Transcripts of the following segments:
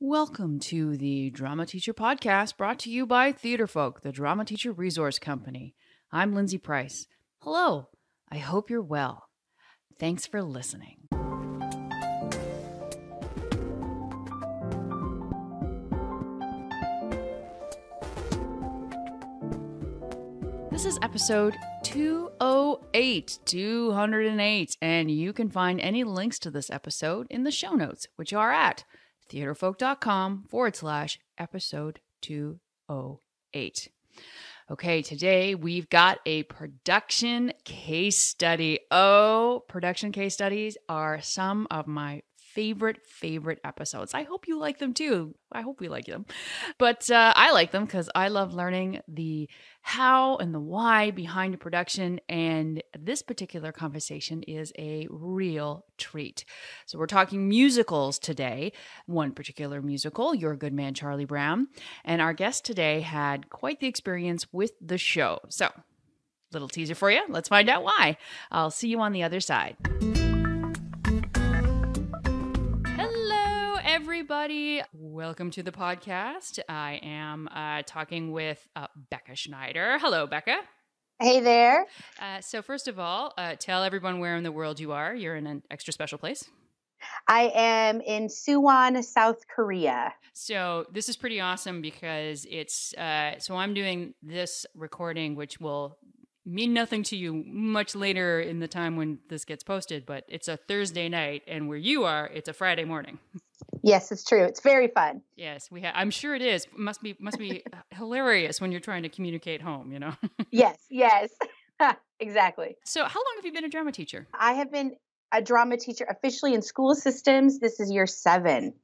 Welcome to the Drama Teacher Podcast brought to you by Theatrefolk, the Drama Teacher Resource Company. I'm Lindsay Price. Hello, I hope you're well. Thanks for listening. This is episode 208, 208, and you can find any links to this episode in the show notes, which are at theatrefolk.com forward slash episode 208. Okay, today we've got a production case study. Oh, production case studies are some of my favorite, favorite episodes. I hope you like them too. I hope we like them. But uh, I like them because I love learning the how and the why behind a production. And this particular conversation is a real treat. So we're talking musicals today, one particular musical, Your Good Man, Charlie Brown. And our guest today had quite the experience with the show. So, little teaser for you. Let's find out why. I'll see you on the other side. Everybody. Welcome to the podcast. I am uh, talking with uh, Bekah Schneider. Hello, Bekah. Hey there. Uh, so, first of all, uh, tell everyone where in the world you are. You're in an extra special place. I am in Suwon, South Korea. So this is pretty awesome because it's uh, so I'm doing this recording, which will mean nothing to you much later in the time when this gets posted, but it's a Thursday night, and where you are, it's a Friday morning. Yes, it's true. It's very fun. Yes, we. Ha- I'm sure it is. Must be must be hilarious when you're trying to communicate home. You know. yes. Yes. exactly. So, how long have you been a drama teacher? I have been a drama teacher officially in school systems. This is year seven.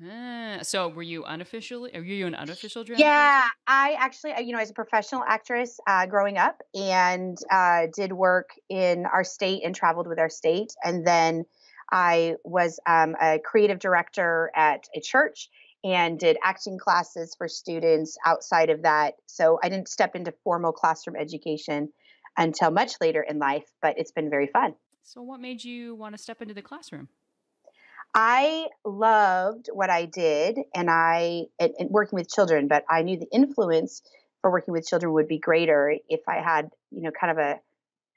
Ah, so were you unofficially? Are you an unofficial drama? Yeah, teacher? I actually, you know, as a professional actress uh, growing up, and uh, did work in our state and traveled with our state, and then I was um, a creative director at a church and did acting classes for students outside of that. So I didn't step into formal classroom education until much later in life, but it's been very fun. So, what made you want to step into the classroom? I loved what I did, and I and, and working with children, but I knew the influence for working with children would be greater if I had, you know, kind of a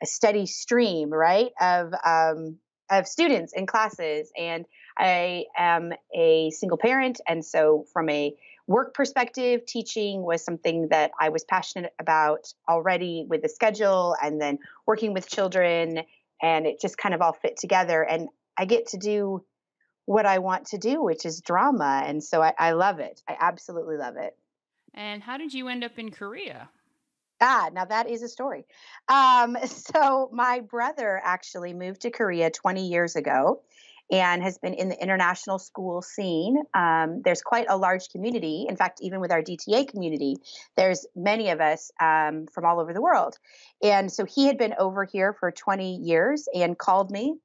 a steady stream, right, of um, of students in classes. And I am a single parent. And so, from a work perspective, teaching was something that I was passionate about already with the schedule and then working with children. And it just kind of all fit together. And I get to do what I want to do, which is drama. And so I, I love it. I absolutely love it. And how did you end up in Korea? Ah, now that is a story. Um, so my brother actually moved to Korea 20 years ago and has been in the international school scene. Um, there's quite a large community. In fact, even with our DTA community, there's many of us um, from all over the world. And so he had been over here for 20 years and called me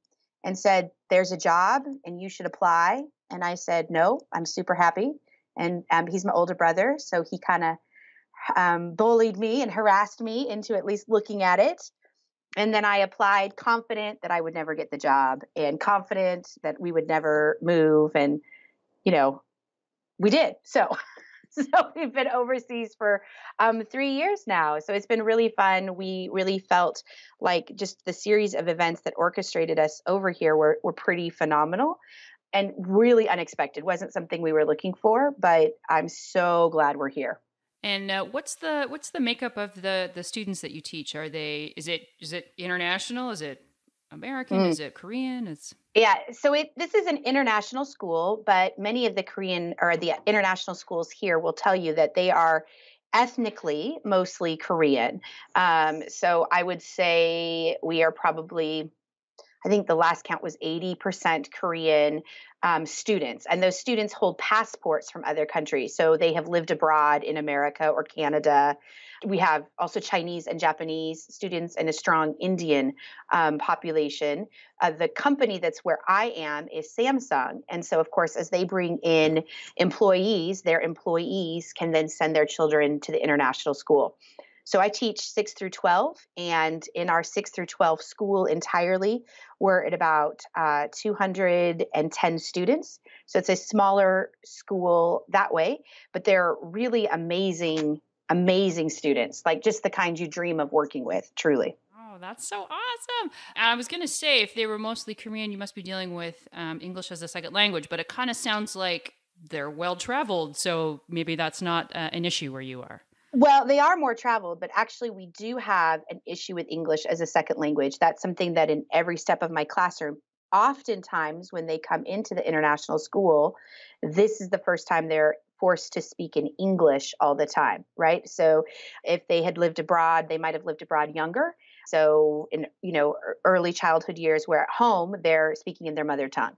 and said, There's a job and you should apply. And I said, No, I'm super happy. And um, he's my older brother. So he kind of um, bullied me and harassed me into at least looking at it. And then I applied confident that I would never get the job and confident that we would never move. And, you know, we did. So, so we've been overseas for um, three years now. So it's been really fun. We really felt like just the series of events that orchestrated us over here were, were pretty phenomenal and really unexpected. Wasn't something we were looking for, but I'm so glad we're here. And uh, what's the what's the makeup of the the students that you teach? Are they is it is it international? Is it American? Mm. Is it Korean? It's yeah. So it this is an international school, but many of the Korean or the international schools here will tell you that they are ethnically mostly Korean. Um, so I would say we are probably I think the last count was 80% Korean um, students. And those students hold passports from other countries. So they have lived abroad in America or Canada. We have also Chinese and Japanese students and a strong Indian um, population. Uh, the company that's where I am is Samsung. And so, of course, as they bring in employees, their employees can then send their children to the international school. So I teach 6 through 12, and in our 6 through 12 school entirely, we're at about uh, 210 students. So it's a smaller school that way, but they're really amazing, amazing students, like just the kind you dream of working with, truly. Oh, that's so awesome. I was going to say, if they were mostly Korean, you must be dealing with um, English as a second language, but it kind of sounds like they're well traveled. So maybe that's not uh, an issue where you are. Well, they are more traveled, but actually, we do have an issue with English as a second language. That's something that in every step of my classroom, oftentimes when they come into the international school, this is the first time they're forced to speak in English all the time, right? So if they had lived abroad, they might have lived abroad younger. So in you know early childhood years where at home they're speaking in their mother tongue.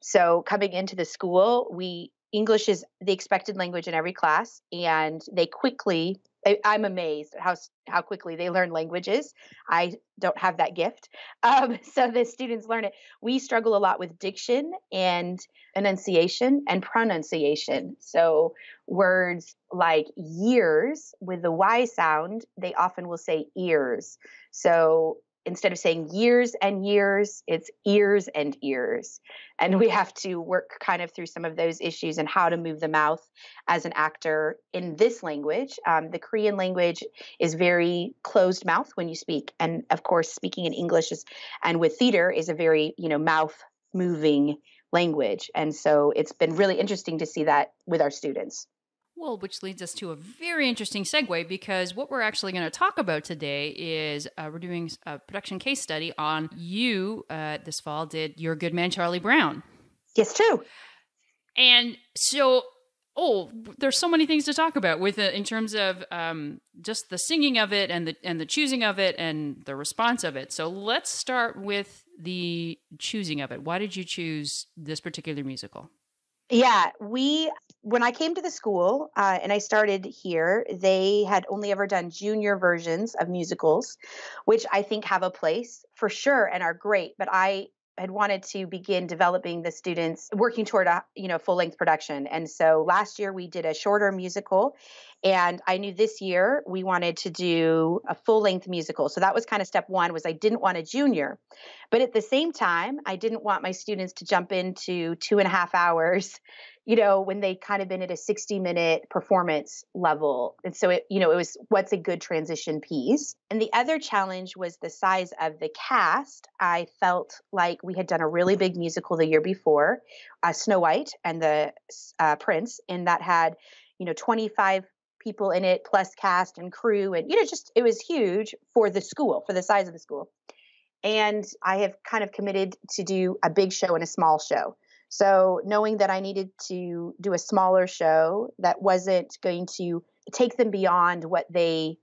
So coming into the school, we English is the expected language in every class, and they quickly. I, am amazed at how how quickly they learn languages. I don't have that gift, um, so the students learn it. We struggle a lot with diction and enunciation and pronunciation. So words like years with the y sound, they often will say ears. So instead of saying years and years, it's ears and ears. And we have to work kind of through some of those issues and how to move the mouth as an actor in this language. Um, the Korean language is very closed mouth when you speak. And of course, speaking in English is, and with theater is a very, you know, mouth moving language. And so it's been really interesting to see that with our students. Well, which leads us to a very interesting segue because what we're actually going to talk about today is uh, we're doing a production case study on you uh, this fall did Your Good Man Charlie Brown. Yes, true. And so, oh, there's so many things to talk about with it in terms of um, just the singing of it and the and the choosing of it and the response of it. So let's start with the choosing of it. Why did you choose this particular musical? Yeah, we when I came to the school uh, and I started here, they had only ever done junior versions of musicals, which I think have a place for sure and are great. But I had wanted to begin developing the students working toward a you know full length production and so last year we did a shorter musical and i knew this year we wanted to do a full length musical so that was kind of step one was i didn't want a junior but at the same time i didn't want my students to jump into two and a half hours you know, when they kind of been at a 60 minute performance level. And so it, you know, it was what's a good transition piece. And the other challenge was the size of the cast. I felt like we had done a really big musical the year before, uh, Snow White and the uh, Prince, and that had, you know, 25 people in it plus cast and crew and you know just it was huge for the school for the size of the school. And i have kind of committed to do a big show and a small show. So knowing that I needed to do a smaller show that wasn't going to take them beyond what they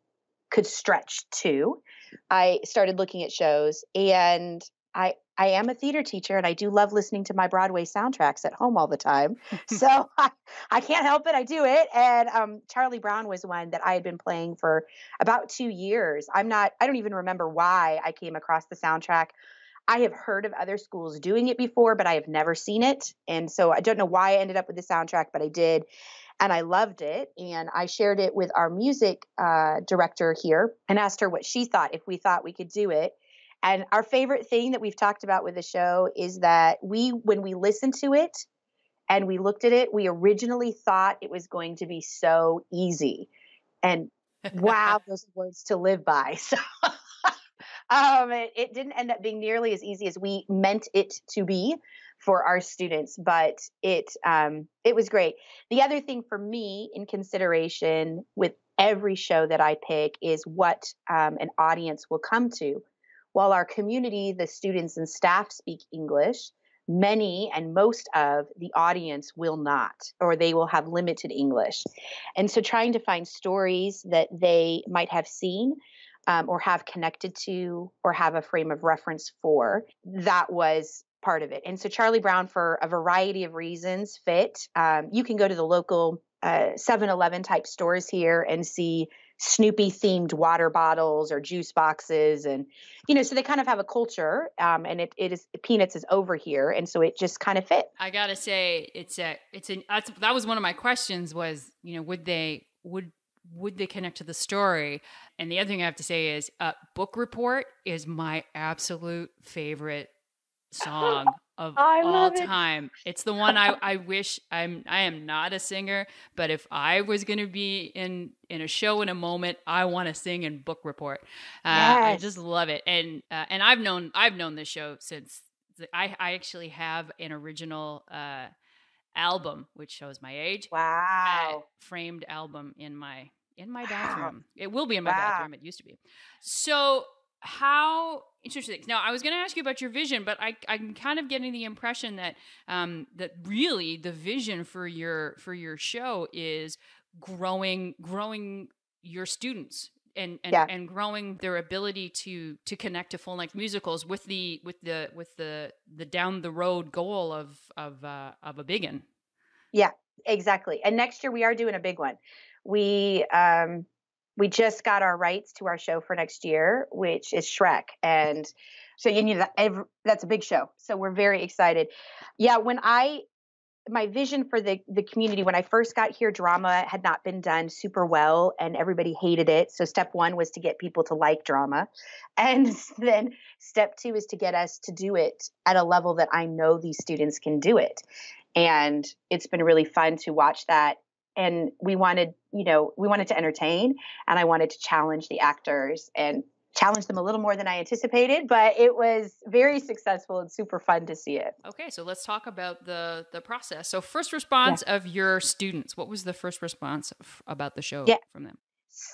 could stretch to, I started looking at shows and I I am a theater teacher and I do love listening to my Broadway soundtracks at home all the time. so I, I can't help it. I do it. And um, Charlie Brown was one that I had been playing for about two years. I'm not, I don't even remember why I came across the soundtrack. I have heard of other schools doing it before, but I have never seen it. And so I don't know why I ended up with the soundtrack, but I did. And I loved it. And I shared it with our music uh, director here and asked her what she thought if we thought we could do it. And our favorite thing that we've talked about with the show is that we, when we listened to it and we looked at it, we originally thought it was going to be so easy. And wow, those words to live by. So um, it, it didn't end up being nearly as easy as we meant it to be for our students, but it um, it was great. The other thing for me in consideration with every show that I pick is what um, an audience will come to. While our community, the students and staff speak English, many and most of the audience will not, or they will have limited English. And so trying to find stories that they might have seen um, or have connected to or have a frame of reference for. That was part of it. And so Charlie Brown, for a variety of reasons, fit. Um, you can go to the local 7 uh, Eleven type stores here and see Snoopy themed water bottles or juice boxes. And, you know, so they kind of have a culture. Um, and it, it is Peanuts is over here. And so it just kind of fit. I got to say, it's a, it's an, that was one of my questions was, you know, would they, would would they connect to the story? And the other thing I have to say is, uh, "Book Report" is my absolute favorite song of all time. It. It's the one I, I wish I'm I am not a singer, but if I was going to be in in a show in a moment, I want to sing in book report. Uh, yes. I just love it, and uh, and I've known I've known this show since I I actually have an original. Uh, album which shows my age wow framed album in my in my bathroom wow. it will be in my wow. bathroom it used to be so how interesting. Now, I was going to ask you about your vision, but I, I'm kind of getting the impression that um, that really the vision for your for your show is growing growing your students and and, yeah. and growing their ability to to connect to full length musicals with the with the with the the down the road goal of of uh, of a big one. Yeah, exactly. And next year we are doing a big one. We um we just got our rights to our show for next year, which is Shrek. And so you need that. That's a big show. So we're very excited. Yeah, when I my vision for the the community when I first got here, drama had not been done super well, and everybody hated it. So step one was to get people to like drama, and then step two is to get us to do it at a level that I know these students can do it. And it's been really fun to watch that and we wanted you know we wanted to entertain and i wanted to challenge the actors and challenge them a little more than i anticipated but it was very successful and super fun to see it okay so let's talk about the the process so first response yeah. of your students what was the first response f- about the show yeah. from them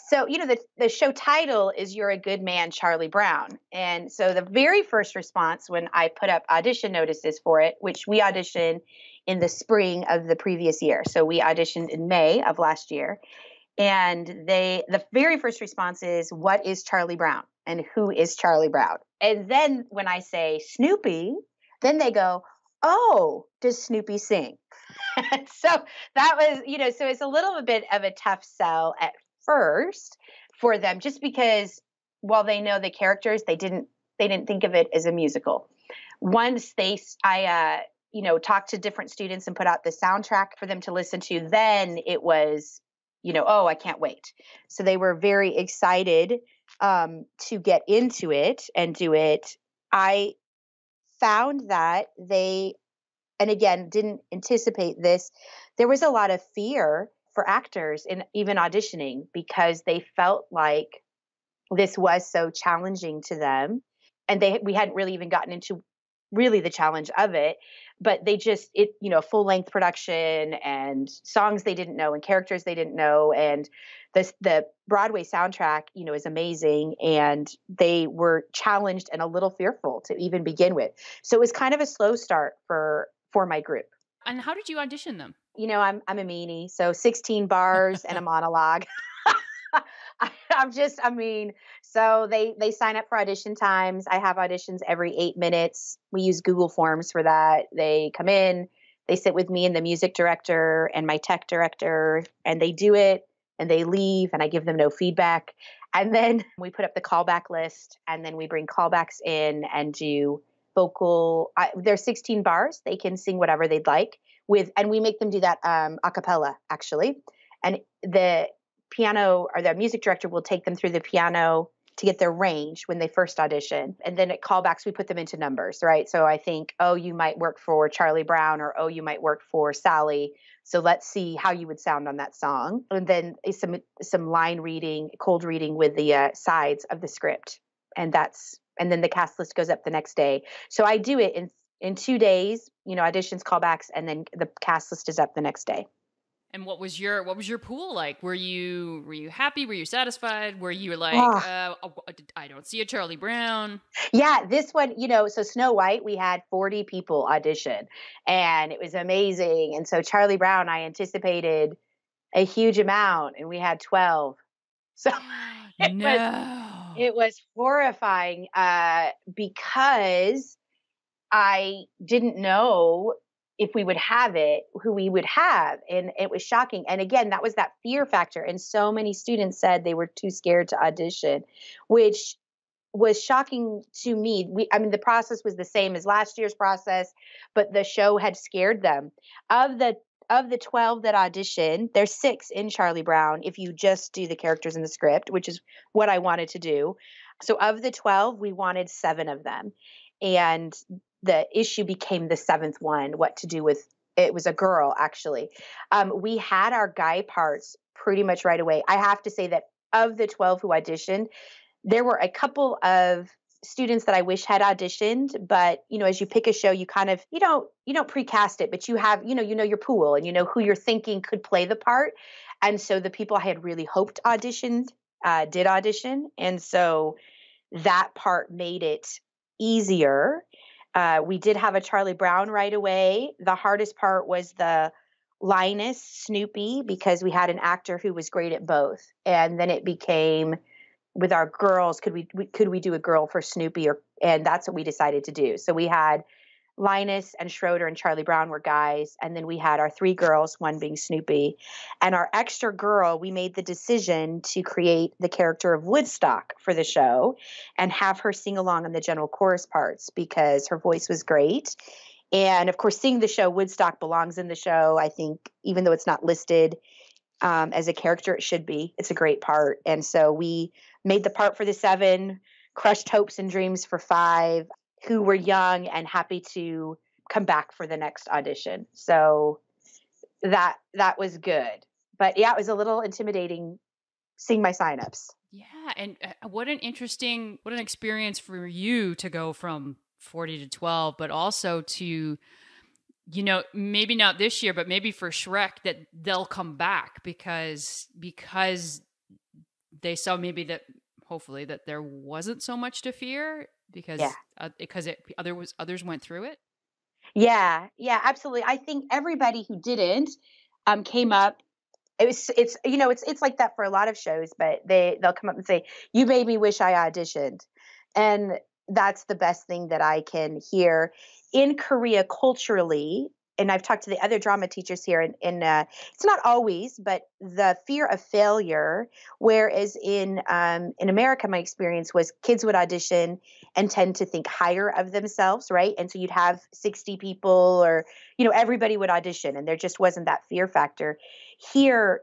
so you know the, the show title is you're a good man charlie brown and so the very first response when i put up audition notices for it which we auditioned in the spring of the previous year. So we auditioned in May of last year. And they the very first response is, What is Charlie Brown? And who is Charlie Brown? And then when I say Snoopy, then they go, Oh, does Snoopy sing? so that was, you know, so it's a little bit of a tough sell at first for them, just because while they know the characters, they didn't they didn't think of it as a musical. Once they, I uh, you know, talk to different students and put out the soundtrack for them to listen to, then it was, you know, oh, I can't wait. So they were very excited um, to get into it and do it. I found that they, and again, didn't anticipate this, there was a lot of fear for actors in even auditioning because they felt like this was so challenging to them and they we hadn't really even gotten into really the challenge of it but they just it you know full length production and songs they didn't know and characters they didn't know and the the Broadway soundtrack you know is amazing and they were challenged and a little fearful to even begin with. So it was kind of a slow start for for my group. And how did you audition them you know i'm i'm a meanie so 16 bars and a monologue I, am just, I mean, so they they sign up for audition times. I have auditions every eight minutes. We use Google Forms for that. They come in, they sit with me and the music director and my tech director, and they do it and they leave, and I give them no feedback. And then we put up the callback list, and then we bring callbacks in and do vocal. I, there's 16 bars. They can sing whatever they'd like with, and we make them do that um, a cappella actually. And the piano or the music director will take them through the piano to get their range when they first audition. And then at callbacks, we put them into numbers, right? So I think, oh, you might work for Charlie Brown or oh, you might work for Sally. So let's see how you would sound on that song. And then some some line reading, cold reading with the uh, sides of the script. And that's and then the cast list goes up the next day. So I do it in in 2 days, you know, auditions, callbacks and then the cast list is up the next day. And what was your what was your pool like? Were you were you happy? Were you satisfied? Were you like, uh, oh, I don't see a Charlie Brown? Yeah, this one, you know, so Snow White, we had 40 people audition, and it was amazing. And so Charlie Brown, I anticipated a huge amount, and we had 12. So it no. was it was horrifying uh, because I didn't know if we would have it, who we would have. And it was shocking. And again, that was that fear factor. And so many students said they were too scared to audition, which was shocking to me. We, I mean, the process was the same as last year's process, but the show had scared them. Of the of the 12 that auditioned, there's six in Charlie Brown if you just do the characters in the script, which is what I wanted to do. So of the 12, we wanted seven of them. And the issue became the seventh one, what to do with it was a girl actually. Um, we had our guy parts pretty much right away. I have to say that of the 12 who auditioned, there were a couple of students that I wish had auditioned, but you know, as you pick a show, you kind of you don't you don't precast it, but you have you know you know your pool and you know who you're thinking could play the part, and so the people I had really hoped auditioned uh, did audition, and so that part made it easier. Uh, we did have a Charlie Brown right away. The hardest part was the Linus Snoopy because we had an actor who was great at both, and then it became with our girls could we, we could we do a girl for Snoopy or and that's what we decided to do. So we had Linus and Schroeder and Charlie Brown were guys, and then we had our three girls, one being Snoopy. And our extra girl, we made the decision to create the character of Woodstock for the show and have her sing along on the general chorus parts because her voice was great. And of course, seeing the show, Woodstock belongs in the show. I think, even though it's not listed um, as a character, it should be. It's a great part. And so we made the part for the seven, crushed hopes and dreams for five, who were young and happy to come back for the next audition. So that that was good. But yeah, it was a little intimidating seeing my signups. Yeah, and uh, what an interesting what an experience for you to go from 40 to 12, but also to you know, maybe not this year, but maybe for Shrek that they'll come back because because they saw maybe that hopefully that there wasn't so much to fear because yeah. uh, because it other was others went through it. Yeah, yeah, absolutely. I think everybody who didn't um, came up. It was it's you know it's it's like that for a lot of shows, but they they'll come up and say you made me wish I auditioned, and that's the best thing that I can hear in Korea culturally and I've talked to the other drama teachers here, and, and uh, it's not always, but the fear of failure. Whereas in um, in America, my experience was kids would audition and tend to think higher of themselves, right? And so you'd have sixty people, or you know, everybody would audition, and there just wasn't that fear factor. Here,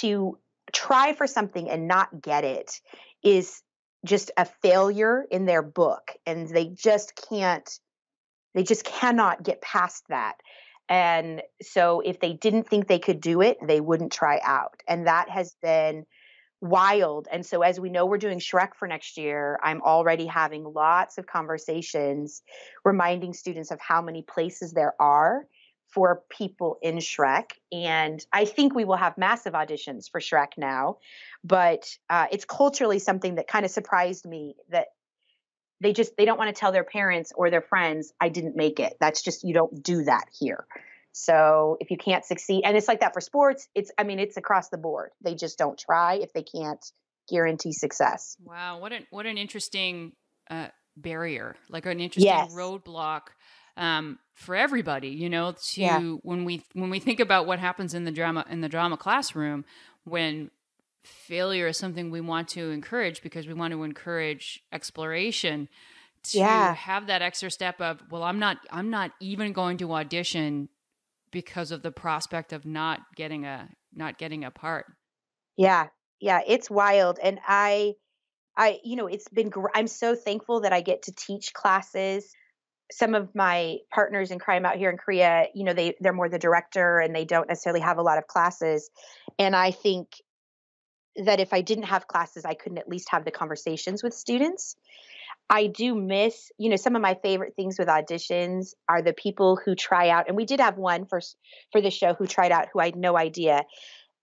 to try for something and not get it is just a failure in their book, and they just can't they just cannot get past that. And so if they didn't think they could do it, they wouldn't try out. And that has been wild. And so as we know we're doing Shrek for next year, I'm already having lots of conversations reminding students of how many places there are for people in Shrek. And I think we will have massive auditions for Shrek now. But uh, it's culturally something that kind of surprised me that they just they don't want to tell their parents or their friends i didn't make it that's just you don't do that here so if you can't succeed and it's like that for sports it's i mean it's across the board they just don't try if they can't guarantee success wow what an what an interesting uh, barrier like an interesting yes. roadblock um, for everybody you know to yeah. when we when we think about what happens in the drama in the drama classroom when failure is something we want to encourage because we want to encourage exploration to yeah. have that extra step of well i'm not i'm not even going to audition because of the prospect of not getting a not getting a part. Yeah. Yeah. It's wild. And i i you know it's been gr- i'm so thankful that i get to teach classes. Some of my partners in crime out here in korea you know they they're more the director and they don't necessarily have a lot of classes. And i think that if I didn't have classes, I couldn't at least have the conversations with students. I do miss, you know, some of my favorite things with auditions are the people who try out, and we did have one for for the show who tried out who I had no idea.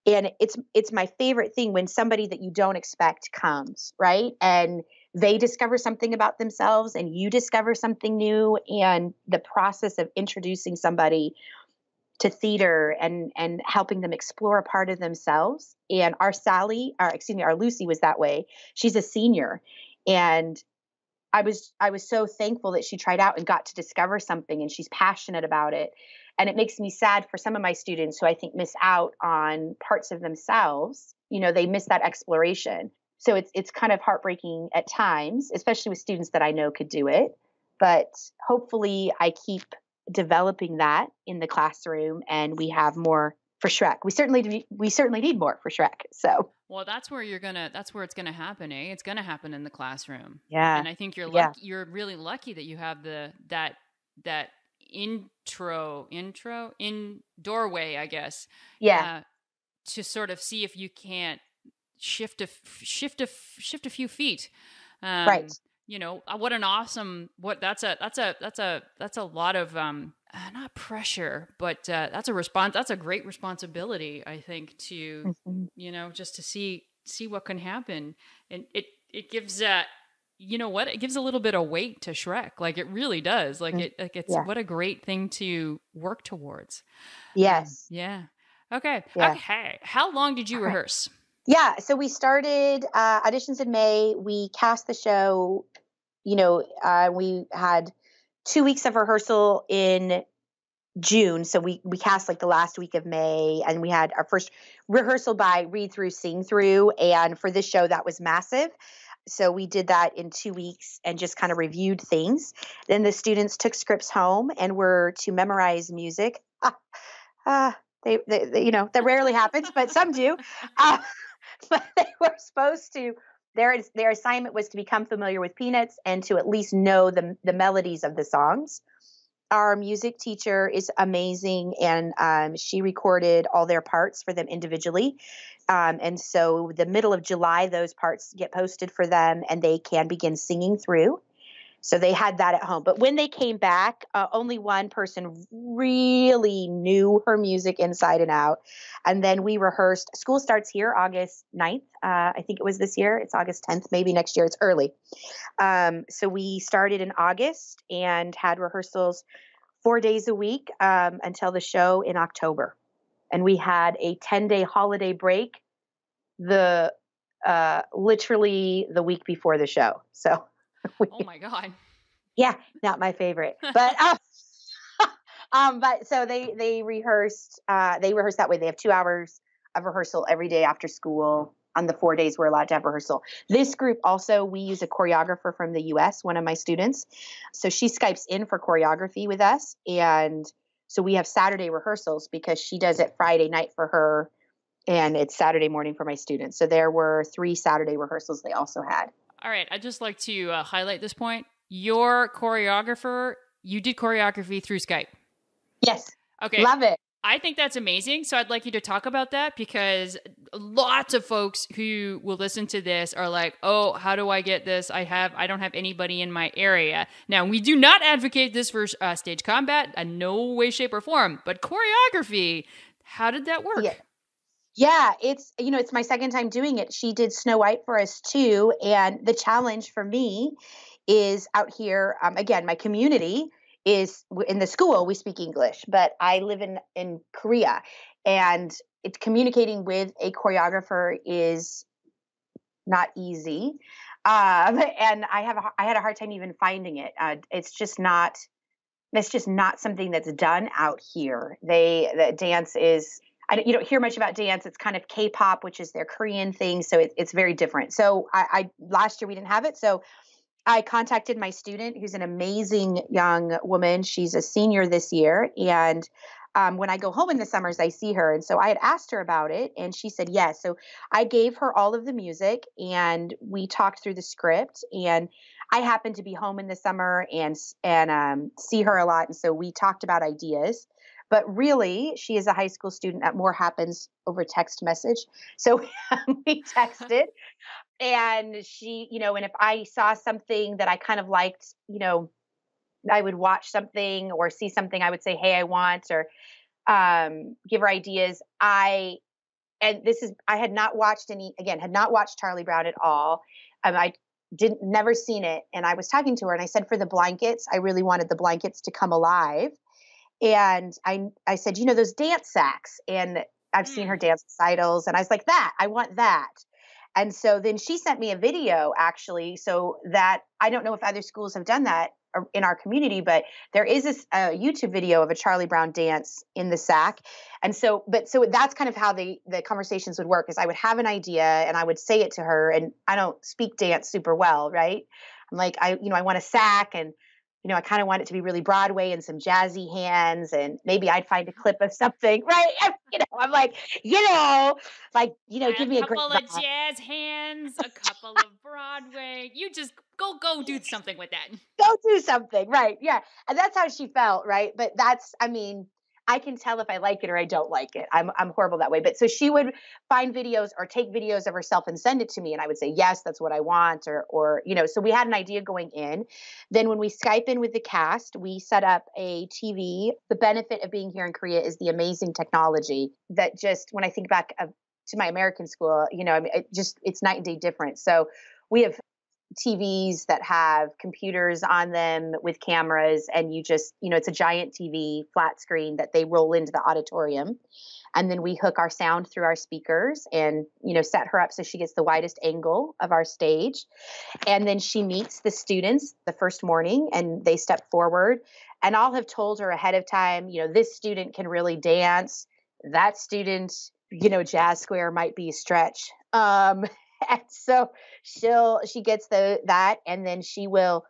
And it's it's my favorite thing when somebody that you don't expect comes, right? And they discover something about themselves and you discover something new and the process of introducing somebody to theater and and helping them explore a part of themselves. And our sally our excuse me our lucy was that way. She's a senior. And i was i was so thankful that she tried out and got to discover something and she's passionate about it. And it makes me sad for some of my students who i think miss out on parts of themselves. You know they miss that exploration. So it's it's kind of heartbreaking at times especially with students that i know could do it. But hopefully i keep developing that in the classroom and we have more for Shrek. We certainly we certainly need more for Shrek. So Well, that's where you're gonna. That's where it's gonna happen. Eh? It's gonna happen in the classroom. Yeah. And I think you're Yeah. lucky. You're really lucky that you have the that that intro intro in doorway. I guess. Yeah. uh, to sort of see if you can't shift a shift a shift a few feet. Um, Right. You know uh, what an awesome what that's a that's a that's a that's a lot of um uh, not pressure but uh, that's a response that's a great responsibility I think to Mhm. you know just to see see what can happen and it it gives uh you know what it gives a little bit of weight to Shrek like it really does like Mm, it like it's yeah. what a great thing to work towards Yes. yeah. Okay. Yeah. Okay. How long did you All right. Yeah, so we started uh, auditions in May. We cast the show. You know, uh, we had two weeks of rehearsal in June. So we we cast like the last week of May, and we had our first rehearsal by read through, sing through, and for this show that was massive. So we did that in two weeks and just kind of reviewed things. Then the students took scripts home and were to memorize music. Ah, ah, they, they, they- you know, that rarely happens, but some do. Uh, but they were supposed to. Their their assignment was to become familiar with Peanuts and to at least know the the melodies of the songs. Our music teacher is amazing, and um, she recorded all their parts for them individually. Um, and so, the middle of July, those parts get posted for them, and they can begin singing through. So they had that at home. But when they came back, uh, only one person really knew her music inside and out. And then we rehearsed. School starts here August 9th. Uh, I think it was this year. It's August 10th, maybe next year. It's early. Um, so we started in August and had rehearsals four days a week um, until the show in October. And we had a 10 day holiday break the uh, literally the week before the show. So Oh my god. yeah, not my favorite, but uh, um, but so they they rehearsed. Uh, they rehearsed that way. They have two hours of rehearsal every day after school. On the four days we're allowed to have rehearsal. This group also we use a choreographer from the U.S. One of my students, so she skypes in for choreography with us, and so we have Saturday rehearsals because she does it Friday night for her, and it's Saturday morning for my students. So there were three Saturday rehearsals they also had. All right. I'd just like to uh, highlight this point. Your choreographer, you did choreography through Skype. Yes, Okay. love it. I think that's amazing. So I'd like you to talk about that because lots of folks who will listen to this are like, "Oh, how do I get this? I have I don't have anybody in my area." Now, we do not advocate this for uh, stage combat in no way shape or form, but choreography, how did that work? Yeah. Yeah, it's you know, it's my second time doing it. She did Snow White for us too, and the challenge for me is out here um, again, my community is in the school we speak English, but I live in in Korea and it's communicating with a choreographer is not easy. Um, and I have a, I had a hard time even finding it. Uh, it's just not it's just not something that's done out here. They the dance is I don't, you don't hear much about dance. It's kind of K-pop, which is their Korean thing, so it, it's very different. So I, I last year we didn't have it, so I contacted my student, who's an amazing young woman. She's a senior this year, and um, when I go home in the summers, I see her, and so I had asked her about it, and she said yes. So I gave her all of the music, and we talked through the script, and I happened to be home in the summer and and um, see her a lot, and so we talked about ideas. But really, she is a high school student at More Happens over text message. So we texted, and she, you know, and if I saw something that I kind of liked, you know, I would watch something or see something, I would say, "Hey, I want," or um, give her ideas. I and this is I had not watched any again had not watched Charlie Brown at all. Um, I didn't never seen it, and I was talking to her, and I said for the blankets, I really wanted the blankets to come alive, and I I said, you know, those dance sacks, and I've seen her mm. dance recitals, and I was like, that I want that. And so then she sent me a video actually, so that I don't know if other schools have done that in our community, but there is this a YouTube video of a Charlie Brown dance in the sack. And so, but so that's kind of how the the conversations would work. Is I would have an idea and I would say it to her, and I don't speak dance super well, right? I'm like, I you know, I want a sack and you know, I kind of want it to be really Broadway and some jazzy hands, and maybe I'd find a clip of something, right? You know, I'm like, you know, like, you know, give me a couple of jazz hands, a couple of Broadway. You just go, go do something with that. Go do something, right? Yeah, and that's how she felt, right? But that's, I mean, I can tell if I like it or I don't like it. I'm I'm horrible that way. But so she would find videos or take videos of herself and send it to me and I would say, "Yes, that's what I want," or or you know, so we had an idea going in. Then when we Skype in with the cast, we set up a TV. The benefit of being here in Korea is the amazing technology that just when I think back of, to my American school, you know, I mean, it just it's night and day different. So we have TVs that have computers on them with cameras, and you just, you know, it's a giant TV flat screen that they roll into the auditorium. And then we hook our sound through our speakers and, you know, set her up so she gets the widest angle of our stage. And then she meets the students the first morning and they step forward. And I'll have told her ahead of time, you know, this student can really dance. That student, you know, jazz square might be a stretch. Um, so she'll she gets the that and then she will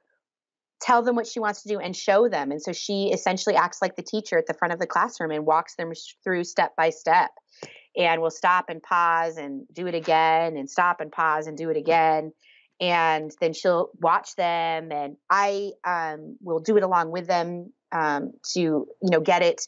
tell them what she wants to do and show them and so she essentially acts like the teacher at the front of the classroom and walks them through step by step and will stop and pause and do it again and stop and pause and do it again and then she'll watch them and i um, will do it along with them um, to you know get it.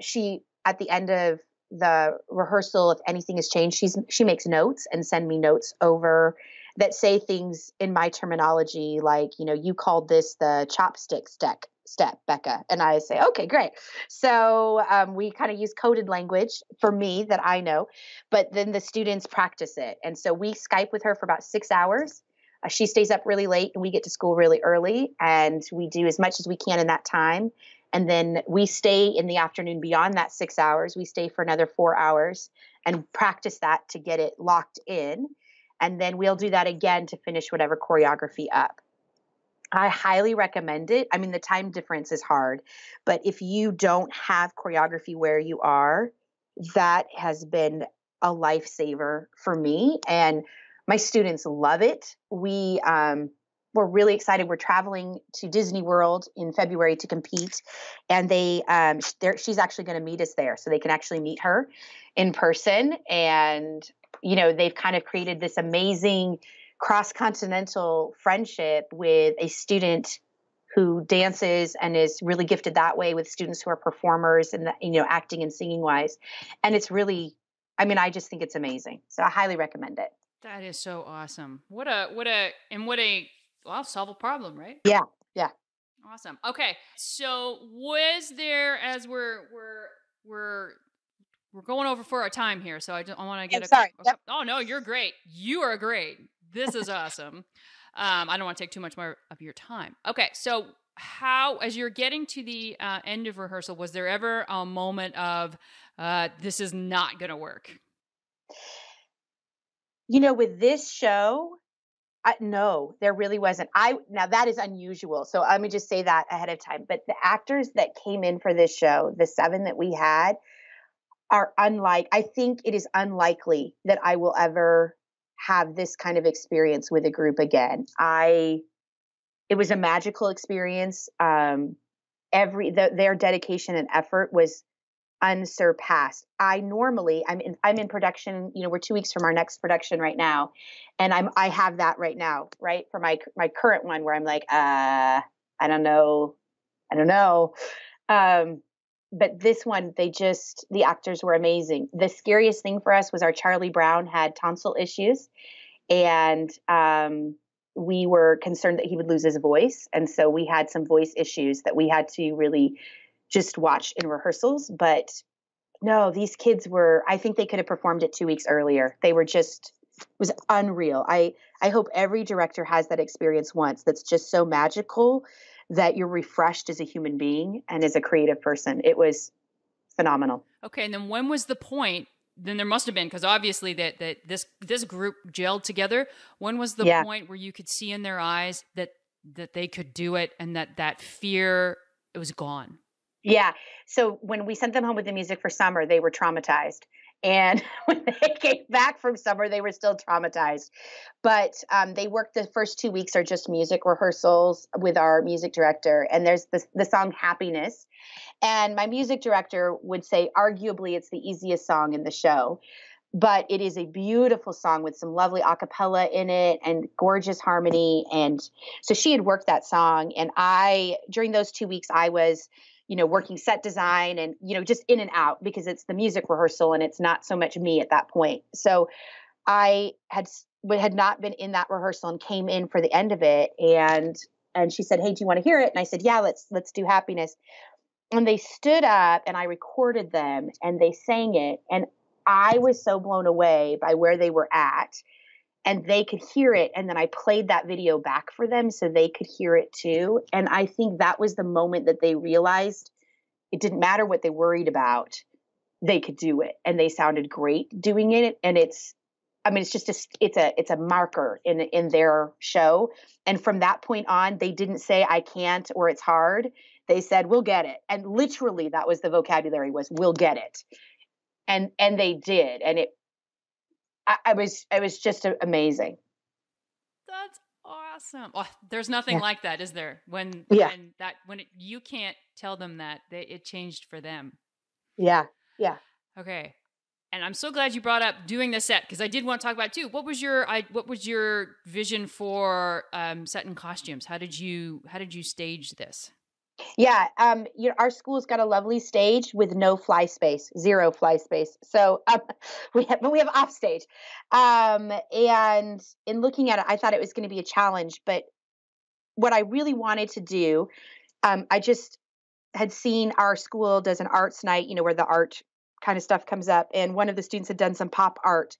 She at the end of the rehearsal if anything has changed she's she makes notes and send me notes over that say things in my terminology like you know you called this the chopstick step step Bekah. And i say okay great. So um, we kind of use coded language for me that i know but then the students practice it. And so we skype with her for about six hours. Uh, she stays up really late and we get to school really early and we do as much as we can in that time and then we stay in the afternoon beyond that six hours. We stay for another four hours and practice that to get it locked in. And then we'll do that again to finish whatever choreography up. I highly recommend it. I mean, the time difference is hard, but if you don't have choreography where you are, that has been a lifesaver for me. And my students love it. We, um, we're really excited. We're traveling to Disney World in February to compete, and they um, she's actually going to meet us there, so they can actually meet her in person. And you know, they've kind of created this amazing cross continental friendship with a student who dances and is really gifted that way with students who are performers and you know acting and singing wise and it's really i mean i just think it's amazing so i highly recommend it that is so awesome what a what a and what a well, solve a problem, right? Yeah, yeah. Awesome. Okay, so was there as we're we're we're we're going over for our time here, so I, just, I want to get a. Sorry. Yep. Oh no, you're great. You are great. This is awesome. Um, I don't want to take too much more of your time. Okay, so how, as you're getting to the uh, end of rehearsal, was there ever a moment of uh, this is not going to work? You know, with this show, I, no, there really wasn't. I now that is unusual. So let me just say that ahead of time. But the actors that came in for this show, the seven that we had, are unlike. I think it is unlikely that I will ever have this kind of experience with a group again. I, it was a magical experience. Um, every the, their dedication and effort was unsurpassed. I normally I'm in I'm in production, you know, we're 2 weeks from our next production right now. And I'm I have that right now, right? For my my current one where I'm like, uh I don't know. I don't know. Um but this one they just the actors were amazing. The scariest thing for us was our Charlie Brown had tonsil issues and um we were concerned that he would lose his voice and so we had some voice issues that we had to really just watch in rehearsals. But no, these kids were, I think they could have performed it two weeks earlier. They were just, it was unreal. I, I hope every director has that experience once that's just so magical that you're refreshed as a human being and as a creative person. It was phenomenal. Okay, and then when was the point? Then there must have been because obviously that that this this group gelled together. When was the yeah. point where you could see in their eyes that that they could do it and that that fear it was gone? Yeah. So when we sent them home with the music for summer, they were traumatized. And when they came back from summer, they were still traumatized. But um, they worked the first two weeks are just music rehearsals with our music director. And there's the, the song Happiness. And my music director would say, arguably, it's the easiest song in the show but it is a beautiful song with some lovely acapella in it and gorgeous harmony and so she had worked that song and i during those two weeks i was you know working set design and you know just in and out because it's the music rehearsal and it's not so much me at that point. So i had had not been in that rehearsal and came in for the end of it and and she said hey do you want to hear it? And i said yeah let's let's do happiness. And they stood up and i recorded them and they sang it and I was so blown away by where they were at and they could hear it and then I played that video back for them so they could hear it too. And I think that was the moment that they realized it didn't matter what they worried about they could do it and they sounded great doing it. And it's I mean it's just a, it's a it's a marker in in their show. And from that point on they didn't say I can't or it's hard. They said we'll get it. And literally that was the vocabulary was we'll get it. And and they did. And it i, I was it was just amazing. That's awesome. Oh, there's nothing yeah. like that is there? When yeah. when that when it, you can't tell them that they, it changed for them. Yeah yeah. Okay. And i'm so glad you brought up doing the set because i did want to talk about too. What was your i what was your vision for um, set and costumes? How did you how did you stage this yeah, um, you know, our school's got a lovely stage with no fly space, zero fly space. So um, we have, but we have off stage. Um, and in looking at it, I thought it was going to be a challenge. But what I really wanted to do, um, I just had seen our school does an arts night, you know, where the art kind of stuff comes up, and one of the students had done some pop art,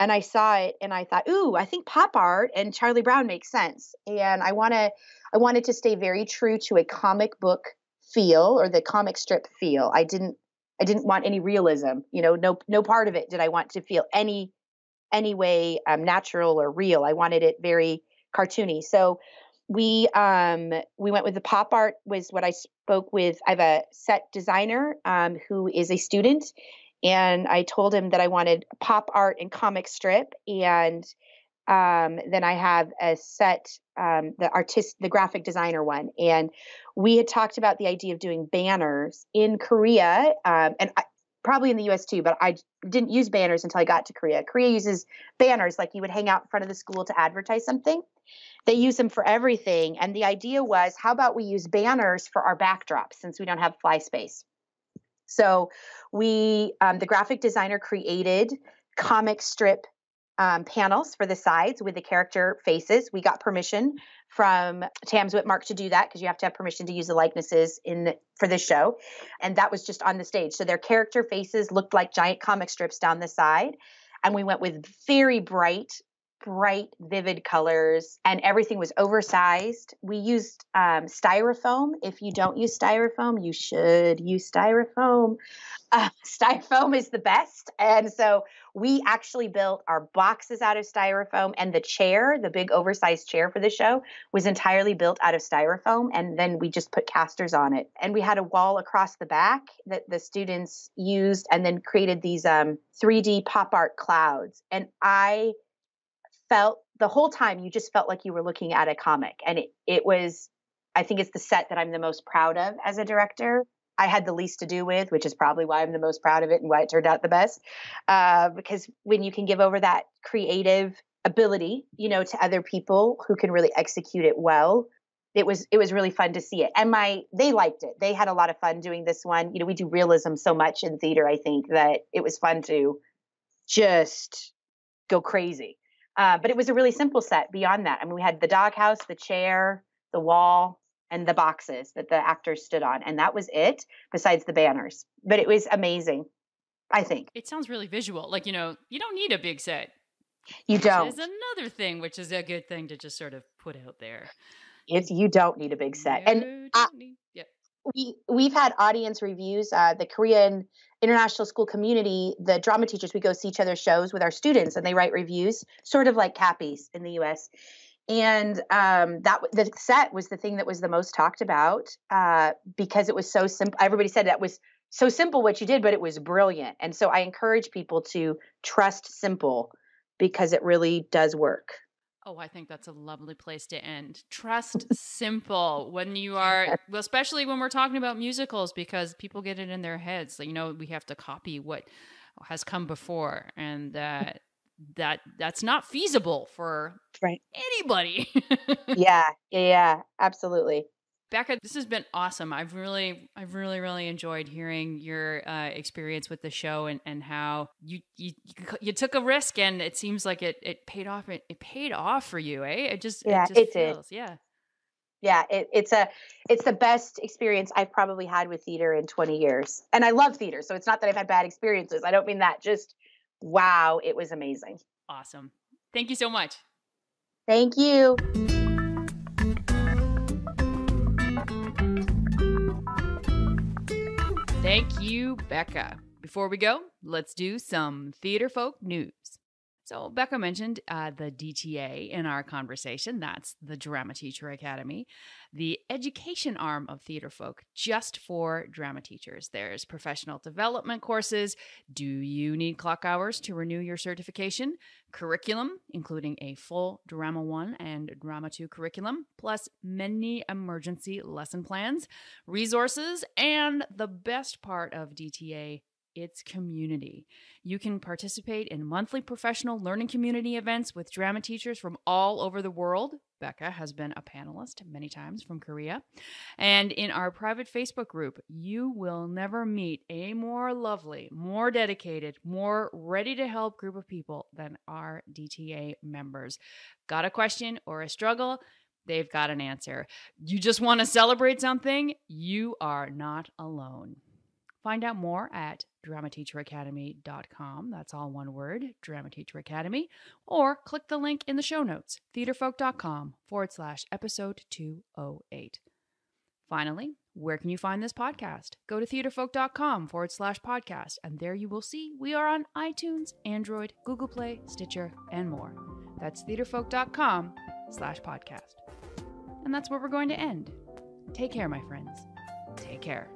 and I saw it and I thought, ooh, I think pop art and Charlie Brown makes sense. And I want to, I wanted to stay very true to a comic book feel or the comic strip feel. I didn't, I didn't want any realism. You know, no, no part of it did I want to feel any, any way um, natural or real. I wanted it very cartoony. So we um we went with the pop art was what I spoke with. I have a set designer um, who is a student and I told him that I wanted pop art and comic strip, and um, then I have a set, um, the artist, the graphic designer one, and we had talked about the idea of doing banners in Korea, um, and I, probably in the U.S. too, but I didn't use banners until I got to Korea. Korea uses banners like you would hang out in front of the school to advertise something. They use them for everything, and the idea was, how about we use banners for our backdrops since we don't have fly space. So we, um, the graphic designer created comic strip um, panels for the sides with the character faces. We got permission from Tams Witmark to do that because you have to have permission to use the likenesses in the, for this show, and that was just on the stage. So their character faces looked like giant comic strips down the side, and we went with very bright bright, vivid colors, and everything was oversized. We used um, styrofoam. If you don't use styrofoam, you should use styrofoam. Uh, styrofoam is the best. And so we actually built our boxes out of styrofoam, and the chair, the big oversized chair for the show, was entirely built out of styrofoam. And then we just put casters on it. And we had a wall across the back that the students used, and then created these um, 3D pop art clouds. And I felt the whole time you just felt like you were looking at a comic and it, it was i think it's the set that i'm the most proud of as a director. I had the least to do with which is probably why i'm the most proud of it and why it turned out the best uh, because when you can give over that creative ability you know to other people who can really execute it well it was it was really fun to see it. And my they liked it. They had a lot of fun doing this one. You know we do realism so much in theater i think that it was fun to just go crazy uh, but it was a really simple set beyond that. I mean, we had the doghouse, the chair, the wall, and the boxes that the actors stood on. And that was it, besides the banners. But it was amazing, I think. It sounds really visual. Like, you know, you don't need a big set. You don't. Is another thing, which is a good thing to just sort of put out there. It's you don't need a big set, No, and don't need- yep. We we've had audience reviews. Uh, the Korean international school community, the drama teachers, we go see each other's shows with our students, and they write reviews, sort of like Cappies in the U.S. And um, that the set was the thing that was the most talked about uh, because it was so simple. Everybody said that was so simple what you did, but it was brilliant. And so I encourage people to trust simple because it really does work. Oh, I think that's a lovely place to end. Trust simple when you are, well, especially when we're talking about musicals, because people get it in their heads. you know, we have to copy what has come before, and that that that's not feasible for right anybody. yeah, yeah, absolutely. Bekah, this has been awesome. I've really, I've really, really enjoyed hearing your uh, experience with the show and, and how you, you you took a risk and it seems like it it paid off. It, it paid off for you, eh? It just yeah, it, just it feels, did. Yeah, yeah. It, it's a it's the best experience I've probably had with theater in 20 years, and I love theater. So it's not that I've had bad experiences. I don't mean that. Just wow, it was amazing. Awesome. Thank you so much. Thank you. Thank you, Bekah. Before we go, let's do some theater folk news. So, Bekah mentioned uh, the DTA in our conversation. That's the Drama Teacher Academy, the education arm of Theatrefolk, just for drama teachers. There's professional development courses. Do you need clock hours to renew your certification? Curriculum, including a full Drama 1 and Drama 2 curriculum, plus many emergency lesson plans, resources, and the best part of DTA its community. You can participate in monthly professional learning community events with drama teachers from all over the world. Bekah has been a panelist many times from Korea. And in our private Facebook group, you will never meet a more lovely, more dedicated, more ready to help group of people than our DTA members. Got a question or a struggle? They've got an answer. You just want to celebrate something? You are not alone. Find out more at dramateacheracademy.com. That's all one word, Drama Teacher Academy. Or click the link in the show notes, theatrefolk.com forward slash episode 208. Finally, where can you find this podcast? Go to theatrefolk.com forward slash podcast, and there you will see we are on iTunes, Android, Google Play, Stitcher, and more. That's theatrefolk.com slash podcast. And that's where we're going to end. Take care, my friends. Take care.